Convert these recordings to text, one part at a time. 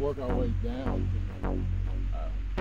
work our way down. Uh,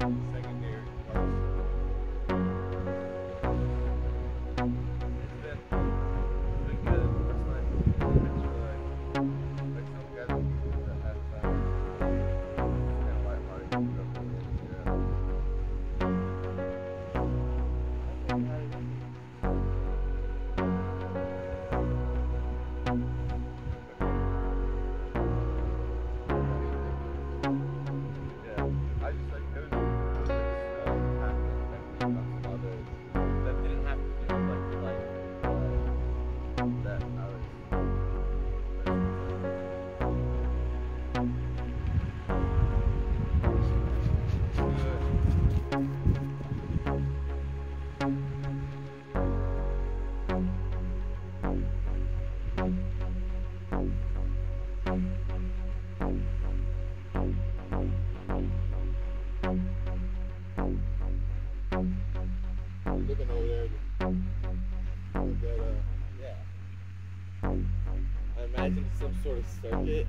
secondary circuit.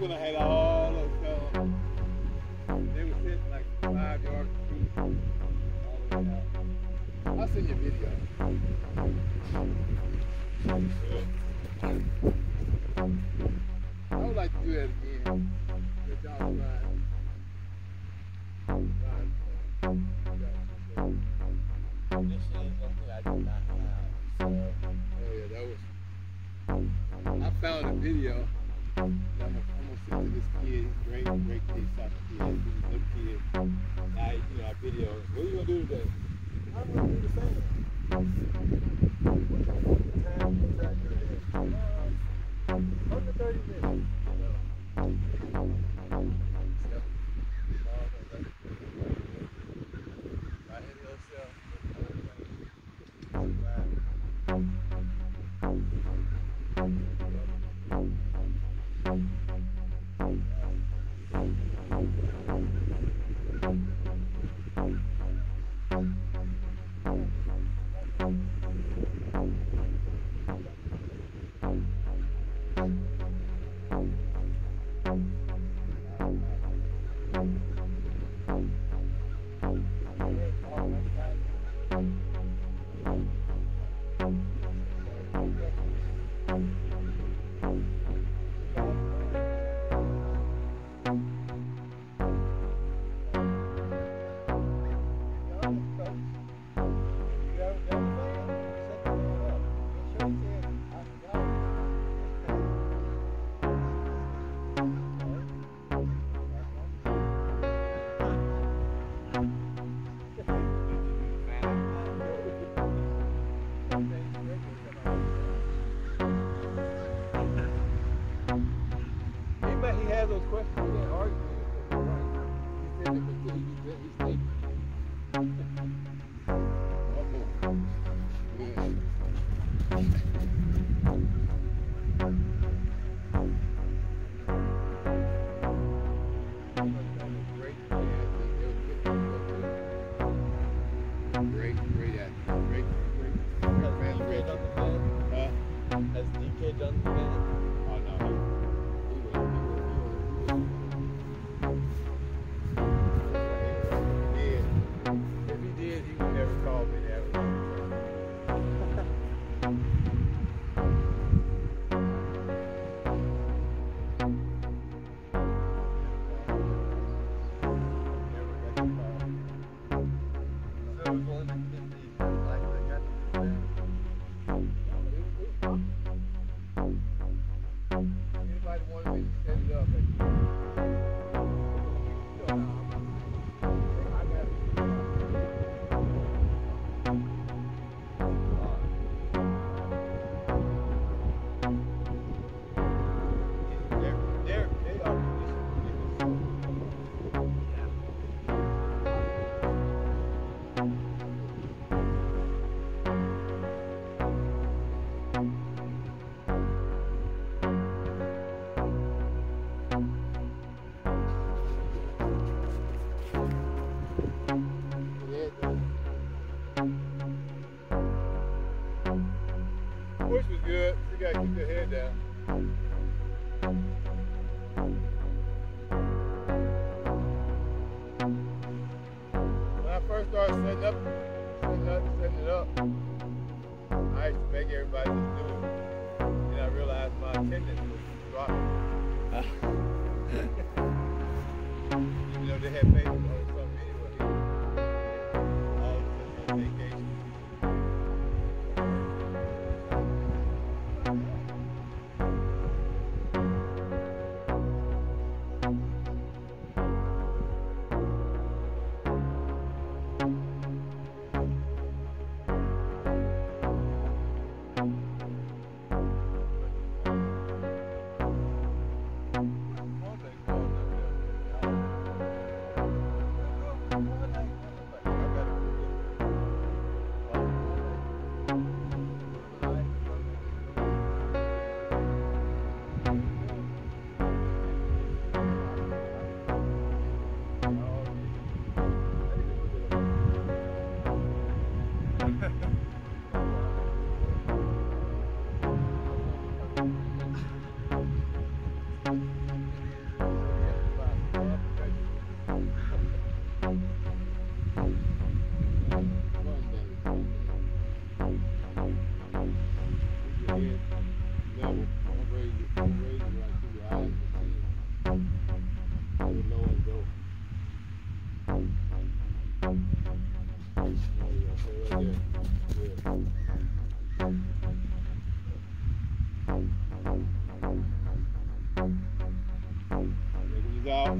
when I had all those fellas. They were sitting like five yards deep. All the way out. I'll send you a video. I would like to do that again. Good job, man. Thank you.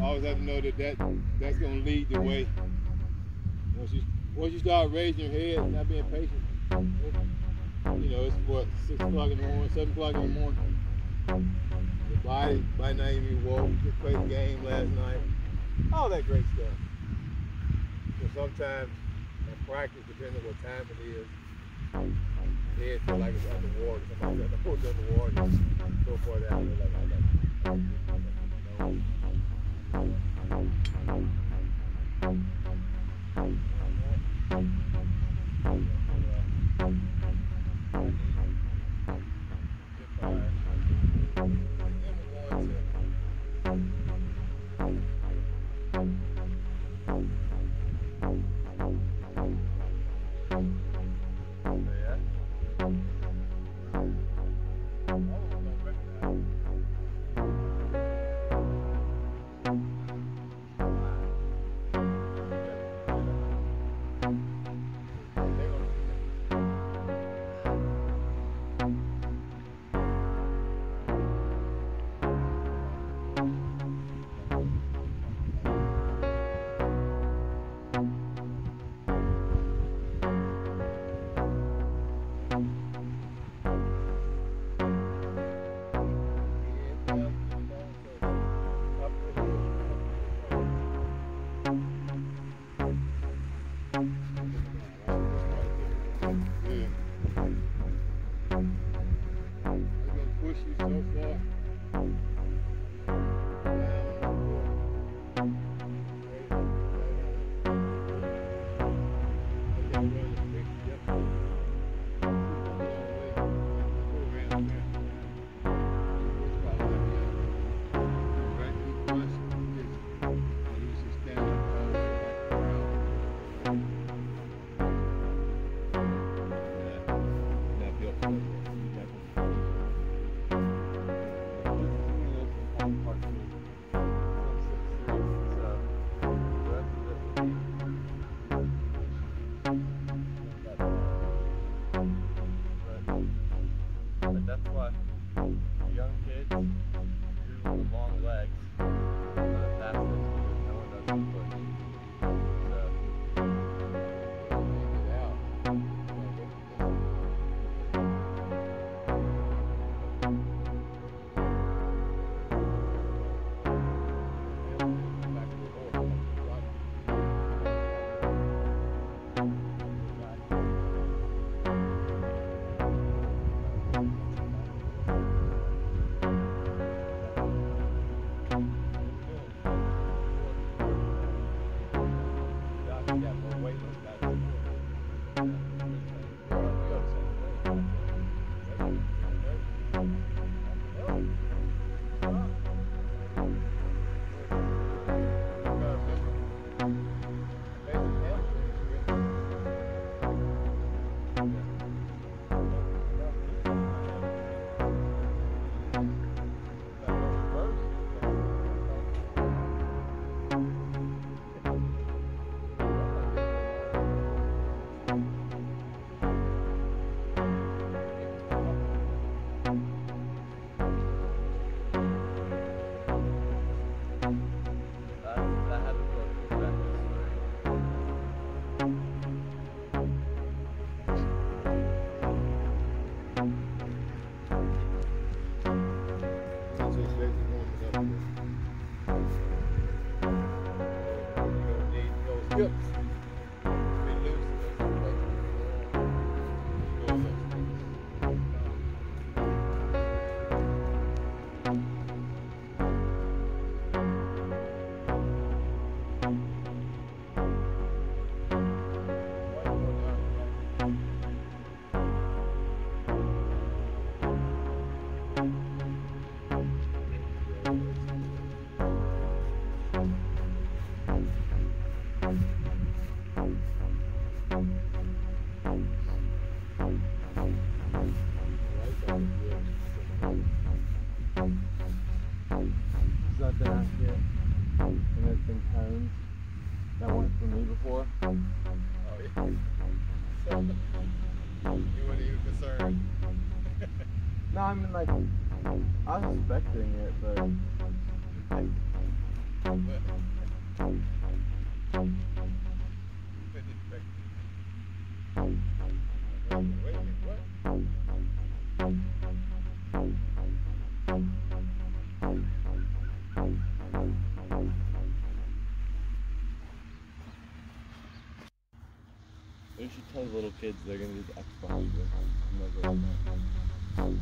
Always have to know that, that that's going to lead the way. Once you, once you start raising your head, not being patient, you know, it's what, 6 o'clock in the morning, 7 o'clock in the morning. Your body might not even be woke, just played the game last night. All that great stuff. So sometimes in practice, depending on what time it is, head feel like it's underwater. Somebody got the underwater. So far down there, like I got. Thank I mean, like, I was expecting it, but. Like, should tell little kids they're gonna use Xbox. Thank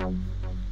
you.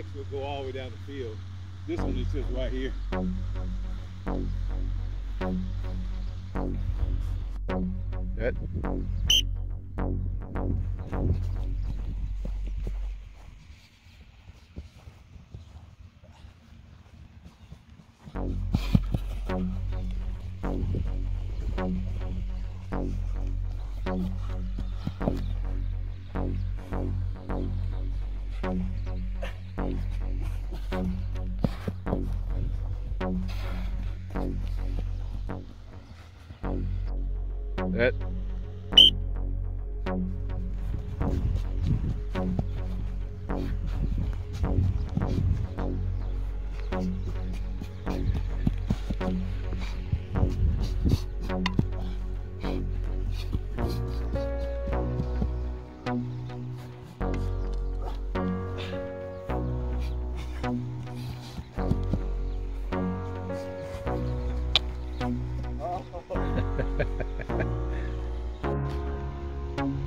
X will go all the way down the field. This one is just right here. That. That.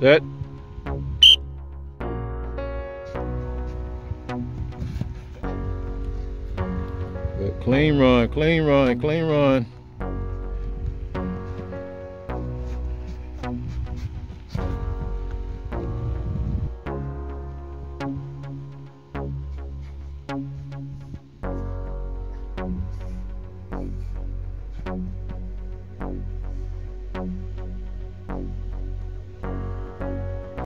That. Clean run, clean run, clean run.